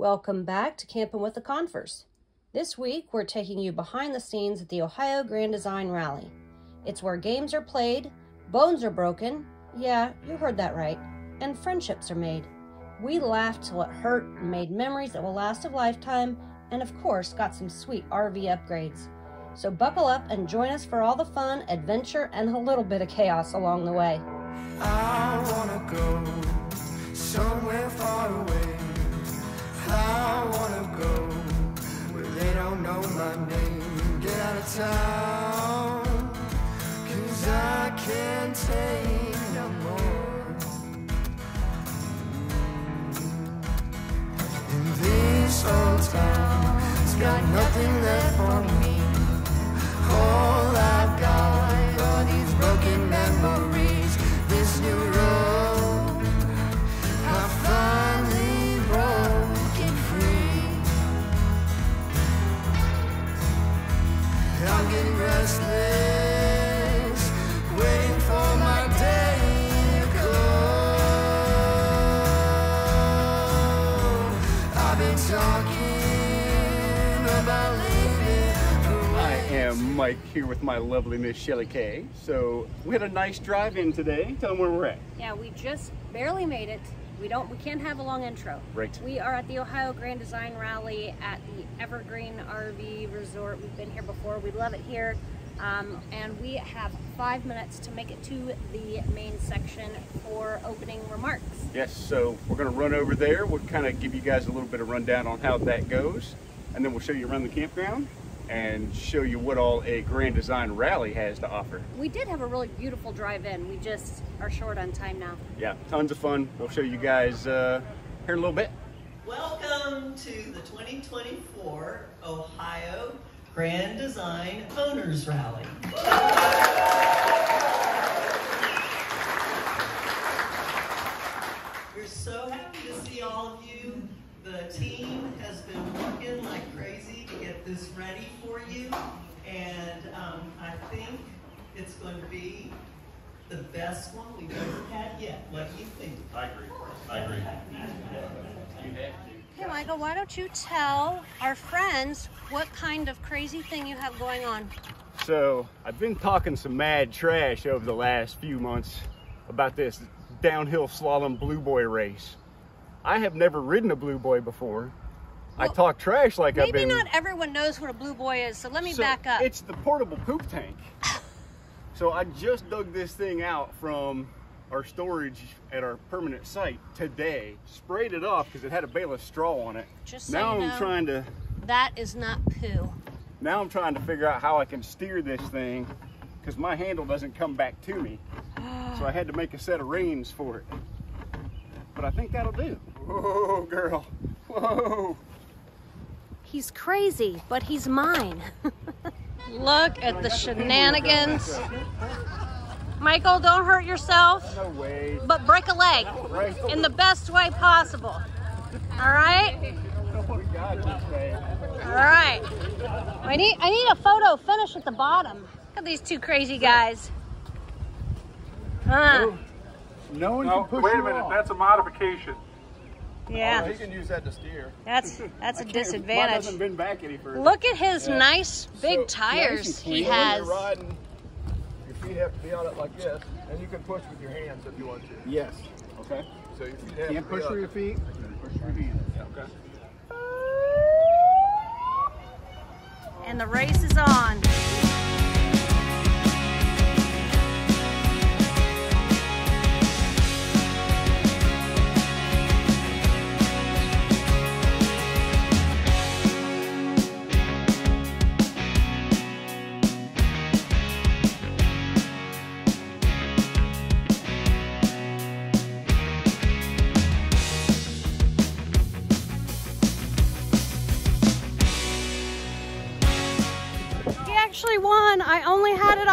Welcome back to Camping with the Confers. This week, we're taking you behind the scenes at the Ohio Grand Design Rally. It's where games are played, bones are broken, yeah, you heard that right, and friendships are made. We laughed till it hurt, made memories that will last a lifetime, and of course, got some sweet RV upgrades. So buckle up and join us for all the fun, adventure, and a little bit of chaos along the way. I wanna go somewhere far away. I wanna go where they don't know my name. Get out of town, cause I can't take no more. In this old town, it's got nothing left for me. All I've got here with my lovely Miss Shelley Kay. So we had a nice drive in today. Tell them where we're at. Yeah, we just barely made it. We don't we can't have a long intro. Right. We are at the Ohio Grand Design Rally at the Evergreen RV Resort. We've been here before. We love it here. Um, and we have five minutes to make it to the main section for opening remarks. Yes, so we're gonna run over there. We'll kind of give you guys a little bit of rundown on how that goes. And then we'll show you around the campground and show you what all a Grand Design Rally has to offer. We did have a really beautiful drive in. We just are short on time now. Yeah, tons of fun. We'll show you guys uh, here in a little bit. Welcome to the 2024 Ohio Grand Design Owners Rally. We're so happy to see all of you. The team has been working like crazy to get this ready for you, and um, I think it's going to be the best one we've ever had yet. What do you think? I agree. I agree. You have to. Hey Michael, why don't you tell our friends what kind of crazy thing you have going on? So I've been talking some mad trash over the last few months about this downhill slalom blue boy race. I have never ridden a blue boy before. I talk trash like I've been. Maybe not everyone knows what a blue boy is, so let me So, back up. It's the portable poop tank. so I just dug this thing out from our storage at our permanent site today. Sprayed it off because it had a bale of straw on it. Just so now you I'm know. trying to That is not poo. now I'm trying to figure out how I can steer this thing because my handle doesn't come back to me. so I had to make a set of reins for it. But I think that'll do. Whoa, girl. Whoa. He's crazy, but he's mine. Look at the shenanigans. Michael, don't hurt yourself, No but break a leg Right. in the best way possible. All right? We got this, man. All right. I need I need a photo finish at the bottom. Look at these two crazy guys. Huh. No one No, can push wait a you minute, off. that's a modification. Yeah. Oh, he can use that to steer. That's that's a Mine disadvantage. hasn't been back any further. Look at his nice big So, tires and he clean. When has. you're riding, your feet have to be on it like this, and you can push with your hands if you want to. Yes. Okay. So your feet have Can't push up. with your feet. Push with your hands. Okay. And the race is on.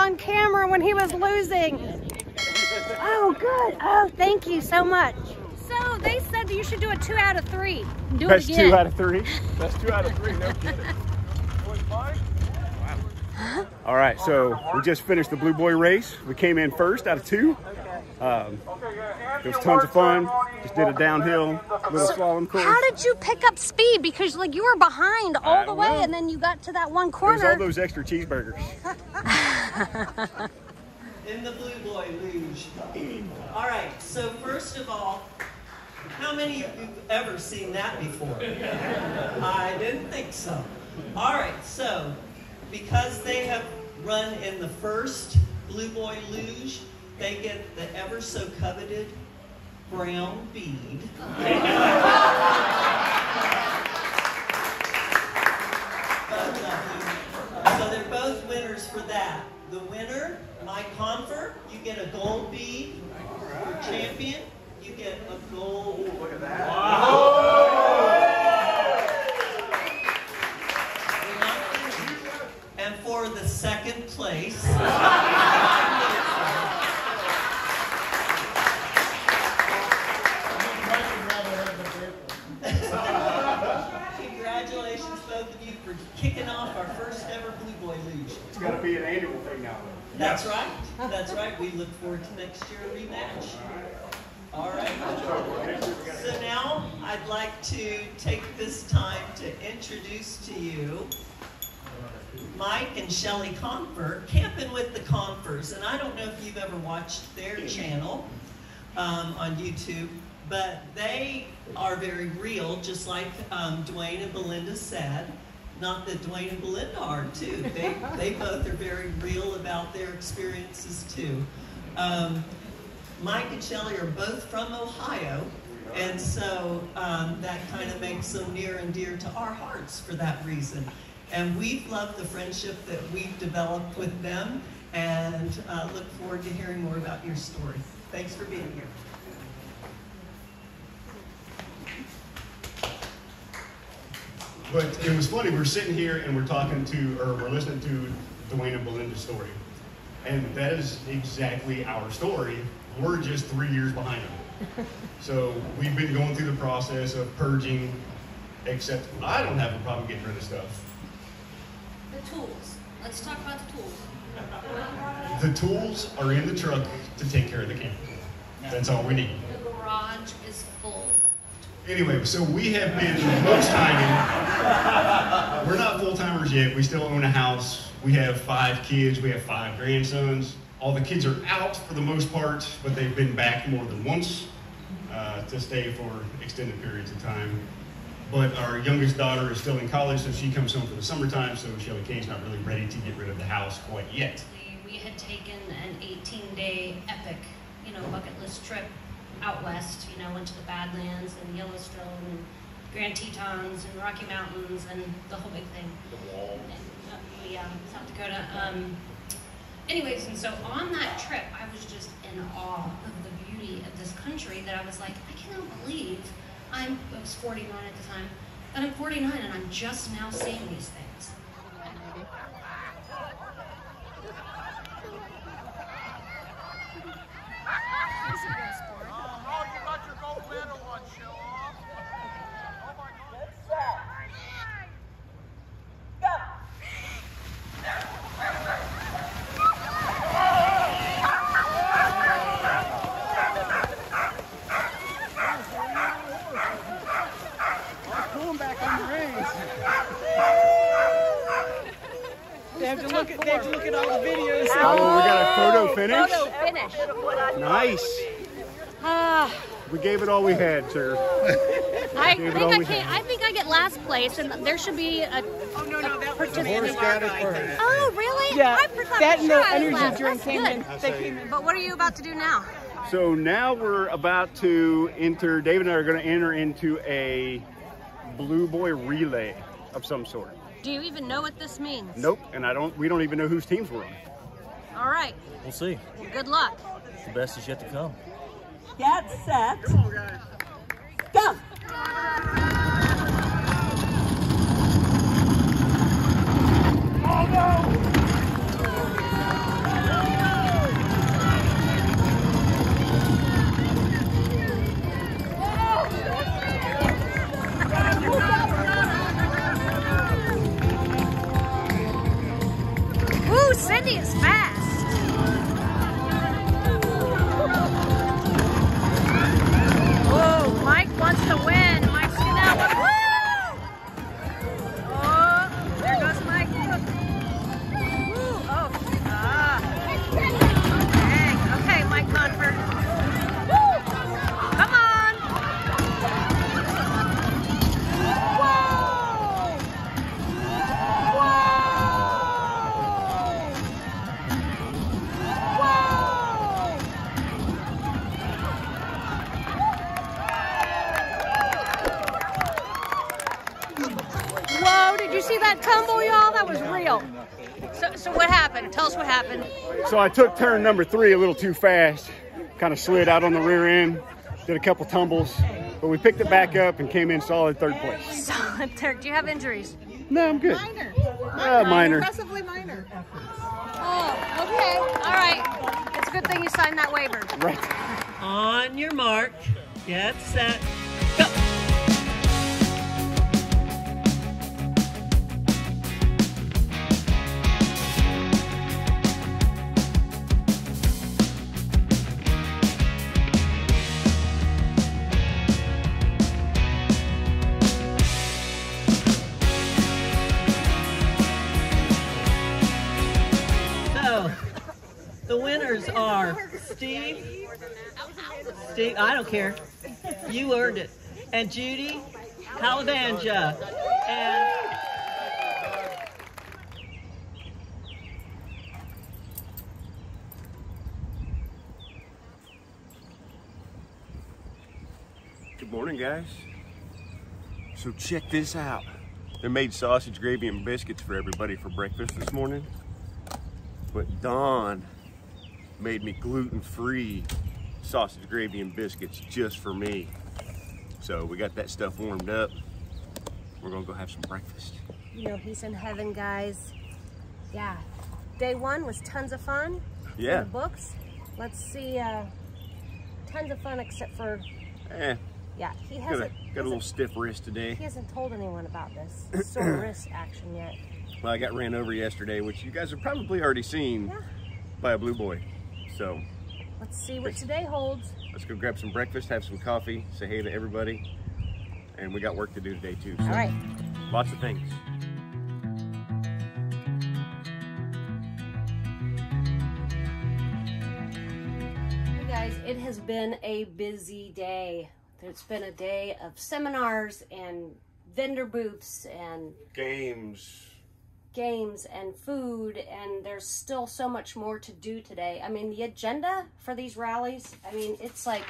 On camera when he was losing. Oh, good. Oh, thank you so much. So they said that you should do a two out of three. Do That's it again. two out of three. That's two out of three, no kidding. All right, so we just finished the Blue Boy race. We came in first out of two. Um, it was tons of fun. Just did a downhill little slalom course. How did you pick up speed? Because like you were behind all the way, know. and then you got to that one corner. There's all those extra cheeseburgers. in the Blue Boy Luge. All right, so first of all, how many of you have ever seen that before? I didn't think so. All right, so because they have run in the first Blue Boy Luge, they get the ever so coveted brown bead. So they're both winners for that. The winner, Mike Confer, you get a gold bead. For champion, you get a gold. look at that. And for the second place, congratulations both of you for kicking off our first ever Blue Boy Luge. It's got to be an annual thing now. That's right. That's right. We look forward to next year rematch. All right. So now I'd like to take this time to introduce to you Mike and Shelley Confer, Camping with the Confers. And I don't know if you've ever watched their channel um, on YouTube, but they are very real, just like um, Dwayne and Belinda said. Not that Dwayne and Belinda are too. They, they both are very real about their experiences too. Um, Mike and Shelley are both from Ohio, and so um, that kind of makes them near and dear to our hearts for that reason. And we've loved the friendship that we've developed with them, and uh, look forward to hearing more about your story. Thanks for being here. But it was funny. We're sitting here and we're talking to, or we're listening to Dwayne and Belinda's story, and that is exactly our story. We're just three years behind them. So we've been going through the process of purging, except I don't have a problem getting rid of stuff. The tools. Let's talk about the tools. The tools are in the truck to take care of the camper. That's all we need. The garage is full. Anyway, so we have been most timing. We're not full timers yet. We still own a house. We have five kids. We have five grandsons. All the kids are out for the most part, but they've been back more than once uh, to stay for extended periods of time. But our youngest daughter is still in college, so she comes home for the summertime. So Shelley Kane's not really ready to get rid of the house quite yet. We had taken an 18-day epic, you know, bucket list trip out west. You know, went to the Badlands and Yellowstone and Grand Tetons and Rocky Mountains and the whole big thing. The wall. And, uh, yeah, South Dakota. Um, anyways, and so on that trip, I was just in awe of the beauty of this country that I was like, I cannot believe I'm, I was 49 at the time, that I'm 49 and I'm just now seeing these things. Oh, you got your gold medal on show off. Oh my God. They have to look at they have to look at all the videos. Oh, we got a photo finish. Finish. Nice. Ah, We gave it all we had, sir. I think I can't. I think I get last place, and there should be a. Oh no no that was Participant. the our guy thing. Oh, really? Yeah, I forgot that for and sure the I was energy drink That's came in. They came in. But what are you about to do now? So now we're about to enter, David and I are going to enter into a Blue Boy relay of some sort. Do you even know what this means? Nope, and I don't, we don't even know whose teams we're on. All right. We'll see. Well, good luck. The best is yet to come. Get set. Go. Oh, Woo, Cindy is fast. Happened? Tell us what happened. So I took turn number three a little too fast, kind of slid out on the rear end, did a couple tumbles, but we picked it back up and came in solid third place. Solid third. Do you have injuries? No, I'm good. Minor. Uh, minor. Impressively minor. Oh, okay. All right. It's a good thing you signed that waiver. Right. On your mark, get set, Steve. Steve, I don't care. You earned it. And Judy Calavanja. And Good morning, guys. So check this out. They made sausage, gravy, and biscuits for everybody for breakfast this morning. But Dawn made me gluten-free sausage, gravy, and biscuits just for me. So we got that stuff warmed up. We're gonna go have some breakfast. You know, he's in heaven, guys. Yeah. Day one was tons of fun. Yeah. The books. Let's see. Uh, tons of fun, except for Eh, yeah, he got a, hasn't. got a hasn't- little stiff wrist today. He hasn't told anyone about this sore wrist action yet. Well, I got ran over yesterday, which you guys have probably already seen Yeah. by a blue boy. So Let's see what today holds. let's go grab some breakfast, have some coffee, say hey to everybody. And we got work to do today too. So All right. lots of things. Hey guys, it has been a busy day. It's been a day of seminars and vendor booths and Games. Games and food, and there's still so much more to do today. I mean, the agenda for these rallies, I mean, it's like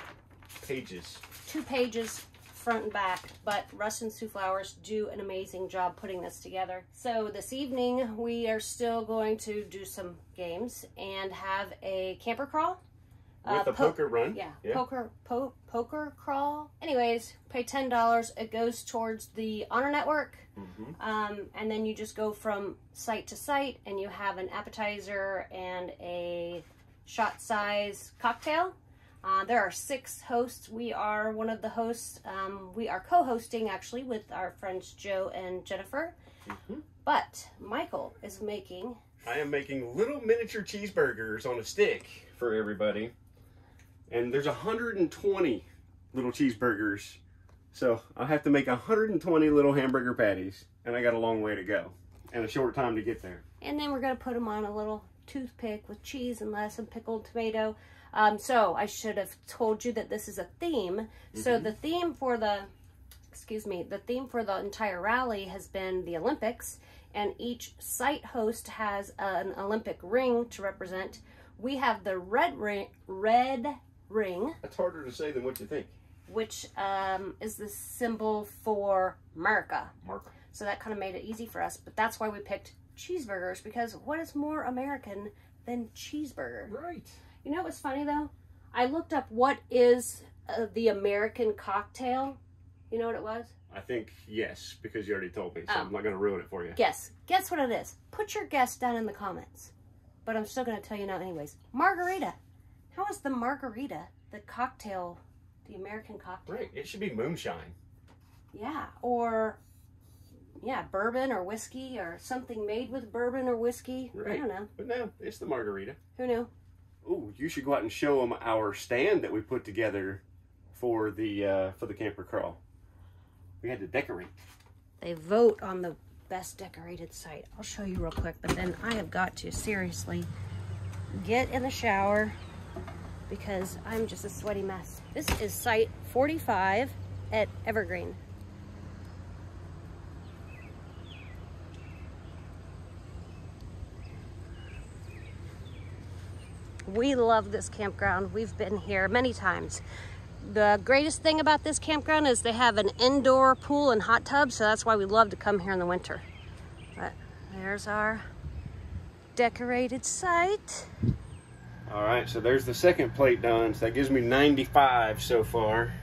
Pages. two pages front and back, but Russ and Sue Flowers do an amazing job putting this together. So this evening, we are still going to do some games and have a camper crawl. Uh, With a po- poker run. Yeah, Yeah. poker po- poker crawl. Anyways, pay ten dollars. It goes towards the Honor Network, Mm-hmm. um, and then you just go from site to site, and you have an appetizer and a shot size cocktail. Uh, there are six hosts. We are one of the hosts. Um, we are co-hosting actually with our friends Joe and Jennifer. Mm-hmm. But Michael is making I am making little miniature cheeseburgers on a stick for everybody. And there's 120 little cheeseburgers. So I'll have to make 120 little hamburger patties. And I got a long way to go. And a short time to get there. And then we're going to put them on a little toothpick with cheese and lettuce and pickled tomato. Um, so I should have told you that this is a theme. So the theme for the, excuse me, the theme for the entire rally has been the Olympics. And each site host has an Olympic ring to represent. We have the red ring, red ring, That's harder to say than what you think. Which um, is the symbol for America. Mark. So that kind of made it easy for us. But that's why we picked cheeseburgers because what is more American than cheeseburger? Right. You know what's funny though? I looked up what is uh, the American cocktail. You know what it was? I think yes, because you already told me. So Oh. I'm not going to ruin it for you. Guess. Guess what it is. Put your guess down in the comments. But I'm still going to tell you now anyways. Margarita. How is the margarita the cocktail, the American cocktail? Right. It should be moonshine. Yeah, or yeah, bourbon or whiskey or something made with bourbon or whiskey. Right. I don't know. But no, it's the margarita. Who knew? Ooh, you should go out and show them our stand that we put together for the uh, for the camper crawl. We had to decorate. They vote on the best decorated site. I'll show you real quick, but then I have got to seriously get in the shower because I'm just a sweaty mess. This is site 45 at Evergreen. We love this campground. We've been here many times. The greatest thing about this campground is they have an indoor pool and hot tub, so that's why we love to come here in the winter. But there's our decorated site. All right, so there's the second plate done. So that gives me 95 so far.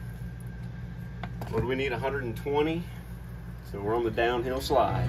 What do we need? 120. So we're on the downhill slide.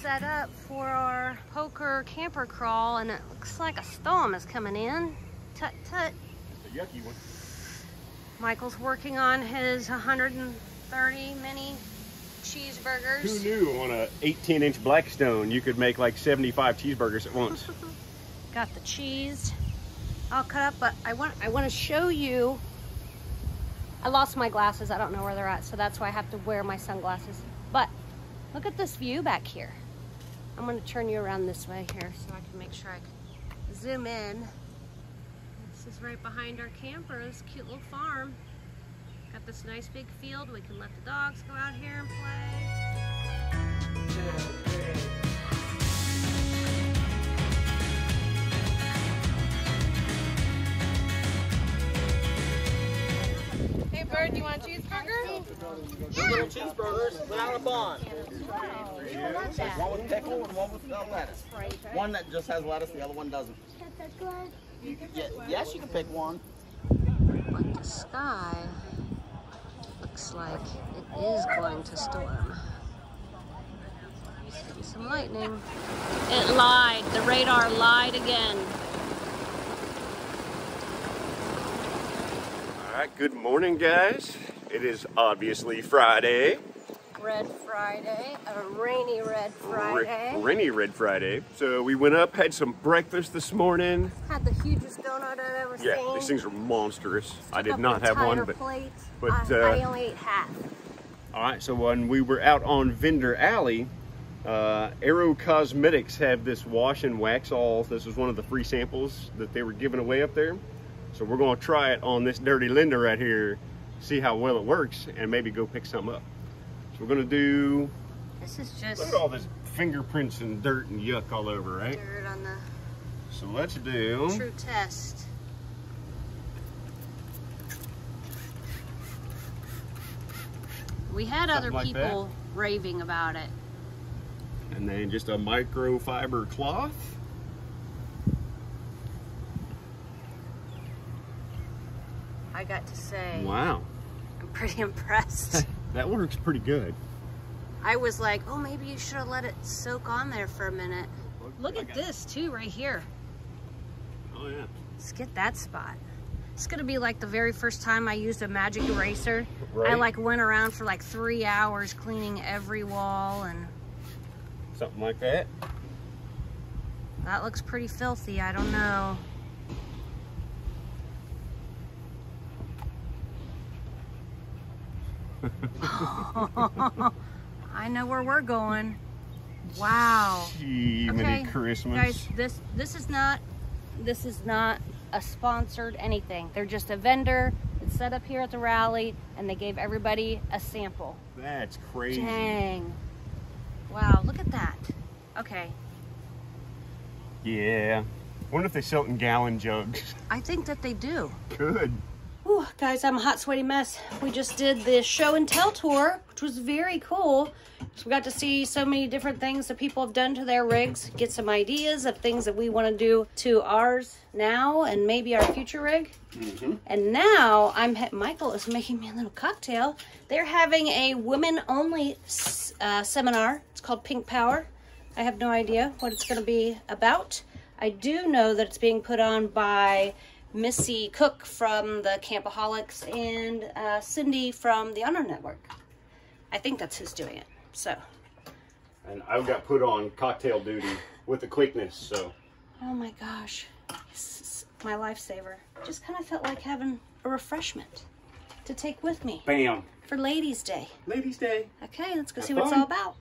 Set up for our poker camper crawl, and it looks like a storm is coming in. Tut tut. It's a yucky one. Michael's working on his 130 mini cheeseburgers. Who knew on a 18 inch Blackstone you could make like 75 cheeseburgers at once? Got the cheese all cut up, but I want I want to show you. I lost my glasses. I don't know where they're at, so that's why I have to wear my sunglasses. But look at this view back here. I'm going to turn you around this way here so I can make sure I can zoom in. This is right behind our camper, this cute little farm. Got this nice big field. We can let the dogs go out here and play. Hey, Bird, you want a cheeseburger? Two little cheeseburgers without a bun. One with pickle and one with uh, lettuce. One that just has lettuce, the other one doesn't. You can get, yes, you can pick one. But the sky looks like it is going to storm. See some lightning. It lied. The radar lied again. All right, good morning, guys. It is obviously Friday. Red Friday, a rainy Red Friday. Ra- rainy Red Friday. So we went up, had some breakfast this morning. Had the hugest donut I've ever Yeah, seen. these things are monstrous. I did not have one, but plate. but, I, uh, I only ate half. All right, so when we were out on Vendor Alley, uh, Aero Cosmetics have this wash and wax all. This was one of the free samples that they were giving away up there. So we're going to try it on this dirty Linda right here, see how well it works, and maybe go pick some up. So we're going to do, This is just look at all this fingerprints and dirt and yuck all over, right? dirt on the So let's do, true test. We had other Something that. people raving about it. and then just a microfiber cloth. I got to say, Wow, I'm pretty impressed. That works pretty good. I was like, oh, maybe you should have let it soak on there for a minute. Look at this too, right here. Oh yeah. Let's get that spot. It's gonna be like the very first time I used a magic eraser. Right. I like went around for like three hours cleaning every wall and Something like that. that looks pretty filthy. I don't know. I know where we're going. Wow. Gee, many Christmas. Guys, this this is not this is not a sponsored anything. They're just a vendor that's set up here at the rally and they gave everybody a sample. That's crazy. Dang. Wow, look at that. Okay. Yeah. Wonder if they sell it in gallon jugs. I think that they do. Good. Whew, guys, I'm a hot, sweaty mess. We just did the show and tell tour, which was very cool. So we got to see so many different things that people have done to their rigs, get some ideas of things that we want to do to ours now and maybe our future rig. And now I'm Michael is making me a little cocktail. They're having a women only uh, seminar. It's called Pink Power. I have no idea what it's going to be about. I do know that it's being put on by Missy Cook from the Campoholics and uh, Cindy from the Honor Network. I think that's who's doing it. So, And I got put on cocktail duty with the quickness, so oh my gosh, this is my lifesaver. Just kind of felt like having a refreshment to take with me bam. for Ladies' Day. Ladies' Day. Okay, let's go Have see what it's all about.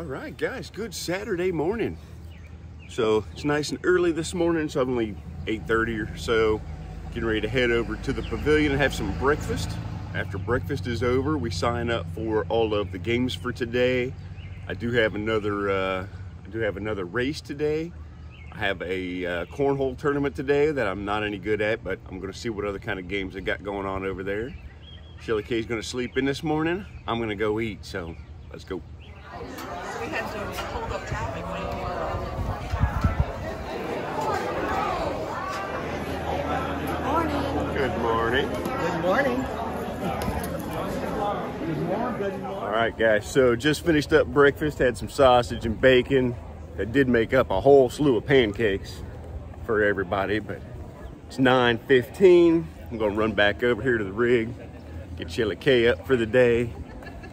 All right, guys, good Saturday morning. So it's nice and early this morning, I'm only 8.30 or so, getting ready to head over to the pavilion and have some breakfast. After breakfast is over, we sign up for all of the games for today. I do have another, uh, I do have another race today. I have a uh, cornhole tournament today that I'm not any good at, but I'm gonna see what other kind of games they got going on over there. Shelley Kay's gonna sleep in this morning. I'm gonna go eat, so let's go. We had to hold up traffic when you were. Good morning. Good morning. All right, guys. So just finished up breakfast. Had some sausage and bacon. I did make up a whole slew of pancakes for everybody, but it's 9:15. I'm gonna run back over here to the rig, get Shelley K up for the day,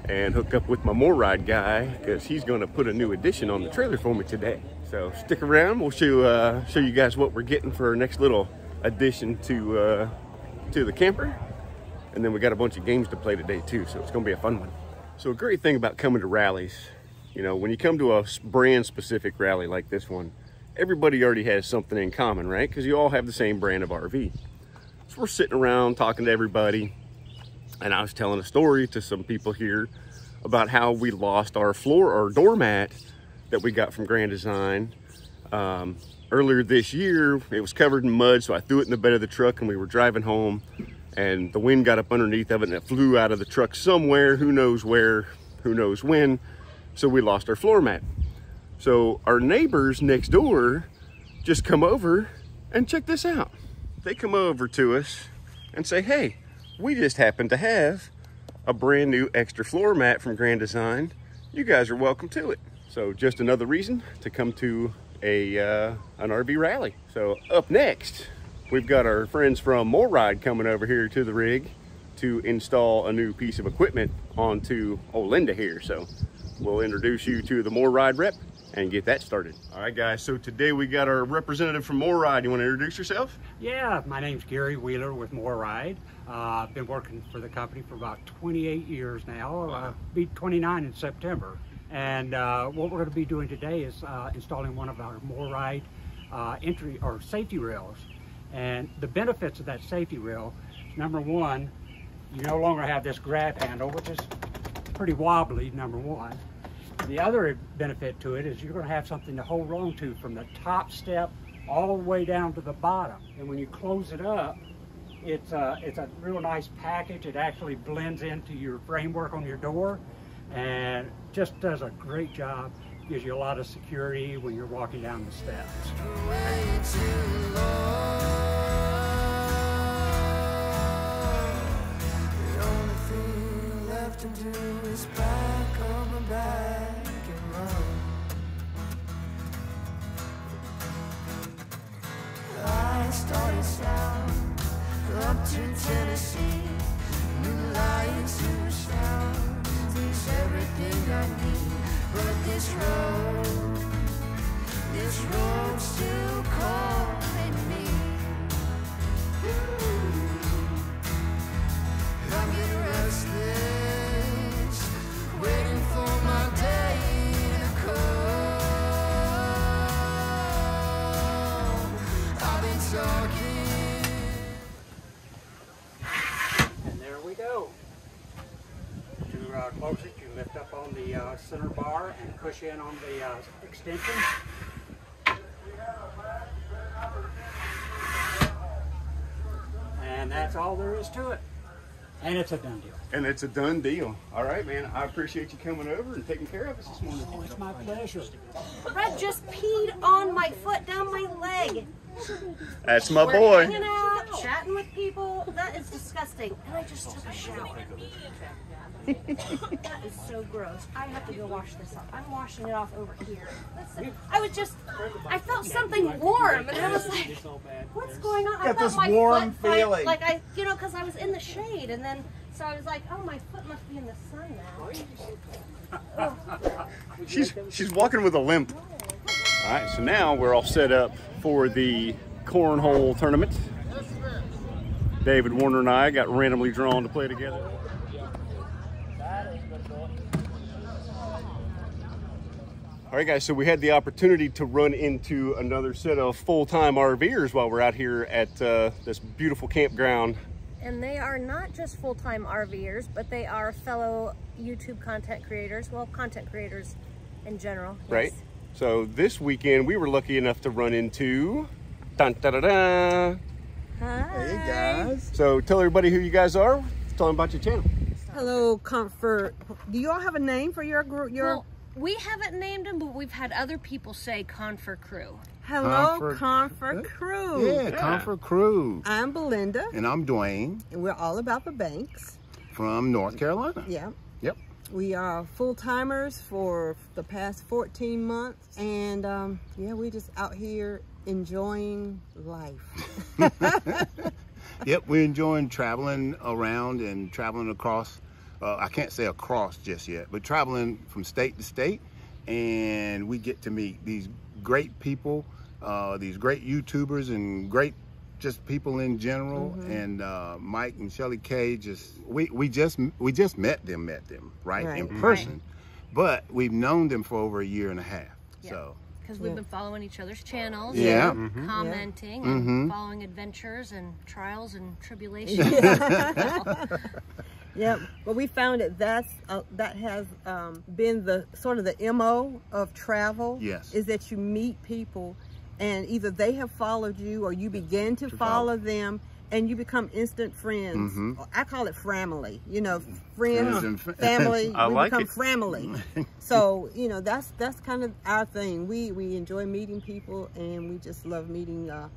and hook up with my MORryde guy because he's gonna put a new addition on the trailer for me today. So stick around. We'll show uh, show you guys what we're getting for our next little addition to uh, to the camper. And then we got a bunch of games to play today too, so it's gonna be a fun one. So a great thing about coming to rallies, you know, when you come to a brand specific rally like this one, everybody already has something in common, right? Because you all have the same brand of RV. So we're sitting around talking to everybody, and I was telling a story to some people here about how we lost our floor or doormat that we got from Grand Design. Um, earlier this year, it was covered in mud, so I threw it in the bed of the truck and we were driving home and the wind got up underneath of it and it flew out of the truck somewhere, who knows where, who knows when. So we lost our floor mat. So our neighbors next door just come over and check this out. They come over to us and say, hey, we just happen to have a brand new extra floor mat from Grand Design. You guys are welcome to it. So just another reason to come to a uh, an RV rally. So up next, we've got our friends from MORryde coming over here to the rig to install a new piece of equipment onto Olinda here. So we'll introduce you to the MORryde rep and get that started. All right, guys. So today we got our representative from MORryde. You want to introduce yourself? Yeah, my name's Gary Wheeler with MORryde. Uh, I've been working for the company for about 28 years now. Uh, be 29 in September. And uh, what we're going to be doing today is uh, installing one of our MORryde uh, entry or safety rails. And the benefits of that safety rail, number one, you no longer have this grab handle, which is pretty wobbly, number one. The other benefit to it is you're going to have something to hold on to from the top step all the way down to the bottom. And when you close it up, it's a, it's a real nice package. It actually blends into your framework on your door and just does a great job. Gives you a lot of security when you're walking down the steps. Do is pack up my bag and run. I started south up to Tennessee. New lights, new sounds, it's everything I need. But this road, this road's still calling me. And there we go. To uh, close it, you lift up on the uh, center bar and push in on the uh, extension. And that's all there is to it. And it's a done deal. And it's a done deal. All right, man. I appreciate you coming over and taking care of us this morning. Oh, it's my pleasure. Brett just peed on my foot down my leg. That's my We're boy. hanging out, chatting with people. That is disgusting. And I just took a shower. that is so gross. I have to go wash this off. I'm washing it off over here. Listen, I was just, I felt something warm, and I was like, what's going on? I Got thought this my warm foot, like- feeling. Like, I, you know, because I was in the shade, and then, so I was like, oh, my foot must be in the sun now. She's she's walking with a limp. All right, so now we're all set up for the cornhole tournament. David Warner and I got randomly drawn to play together. All right, guys, so we had the opportunity to run into another set of full-time RVers while we're out here at uh, this beautiful campground. And they are not just full-time RVers, but they are fellow YouTube content creators. Well, content creators in general. yes. right? So this weekend we were lucky enough to run into. Dun, da, da, da. Hi. Hey guys. So tell everybody who you guys are. Tell them about your channel. Hello, Confer. Do you all have a name for your group? Your Well, we haven't named them, but we've had other people say Confer Crew. Hello, Confer- Confer Crew. Yeah, Confer Crew. I'm Belinda, And I'm Dwayne and we're all about the banks. from North Carolina. Yeah. We are full timers for the past 14 months, and um, yeah, we just out here enjoying life. Yep, we're enjoying traveling around and traveling across. Uh, I can't say across just yet, but traveling from state to state. And we get to meet these great people, uh, these great YouTubers, and great just people in general. And uh, Mike and Shelley K just we, we just we just met them, met them right, Right. in Right. person, but we've known them for over a year and a half. Yeah. So Because we've Yeah. been following each other's channels, Yeah. and Mhm. commenting, Yeah. and Mhm. following adventures and trials and tribulations. Yep. Well, we found that that's uh, that has um, been the sort of the mo of travel. Yes. Is that you meet people, and either they have followed you or you begin to, To follow, follow. them, and you become instant friends. Mhm. I call it family. You know, Friends friends, and fa- family. I we like become it. family. so you know that's that's kind of our thing. We we enjoy meeting people, and we just love meeting uh,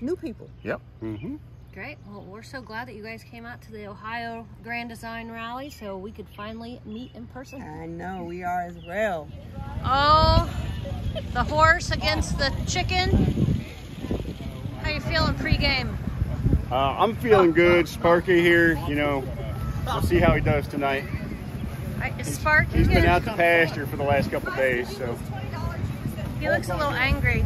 new people. yep. Mm-hmm. Great. Well, we're so glad that you guys came out to the Ohio Grand Design Rally so we could finally meet in person. I know we are as well. Oh, the horse against the chicken. How you feeling pre-game? Uh, I'm feeling good. Sparky here. You know, we'll see how he does tonight. Right, is Sparky He's been out to pasture for the last couple days, so He looks a little angry.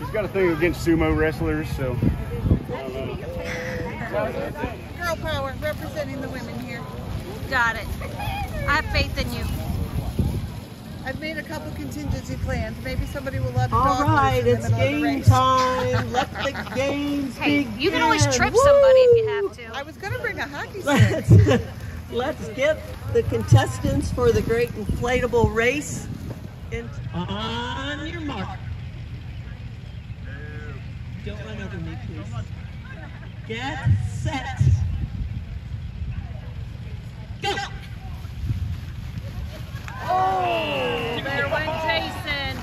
he's got a thing against sumo wrestlers. So Girl power representing the women here. Got it. I have faith in you. I've made a couple contingency plans. Maybe somebody will let a All dog right, loose in it's the of the game race. time. Let the games Hey, begin. you can always trip somebody if you have to. I was going to bring a hockey stick. Let's, let's get the contestants for the great inflatable race. In, on your mark. Don't run over me, please. Get set. Go! Oh, there went Jason.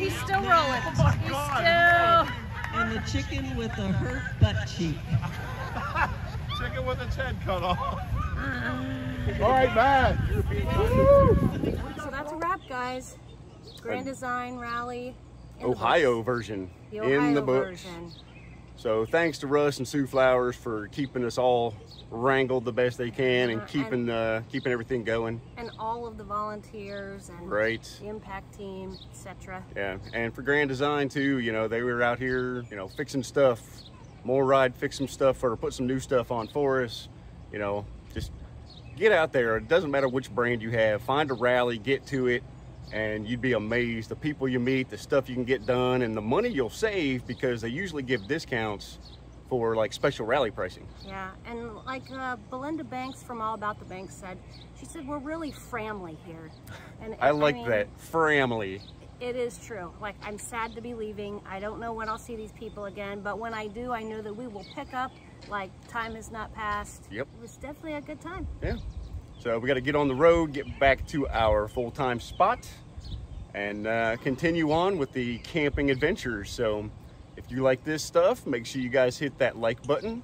He's still, he's still rolling. Oh he's still. And the chicken with the hurt butt cheek. Chicken with its head cut off. Uh, All right, man. So that's a wrap, guys. Grand Design Rally. in the Ohio version The in the books. version. So thanks to Russ and Sue Flowers for keeping us all wrangled the best they can and Uh, keeping uh, keeping everything going. And all of the volunteers and Right. the impact team, etc. Yeah, and for Grand Design too, you know, they were out here, you know, fixing stuff. MORryde, fix some stuff or put some new stuff on for us. You know, just get out there. It doesn't matter which brand you have. Find a rally, get to it, and you'd be amazed the people you meet, the stuff you can get done, and the money you'll save because they usually give discounts for like special rally pricing. Yeah, and like uh, Belinda Banks from All About the Banks said, she said we're really family here. And I like mean, that family. It is true. Like I'm sad to be leaving. I don't know when I'll see these people again, but when I do, I know that we will pick up like time has not passed. Yep. It was definitely a good time. Yeah. So we got to get on the road, get back to our full-time spot, and uh, continue on with the camping adventures. So if you like this stuff, make sure you guys hit that like button.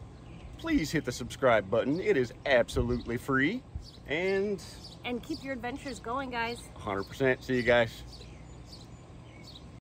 Please hit the subscribe button. It is absolutely free. And And keep your adventures going, guys. 100%. See you guys.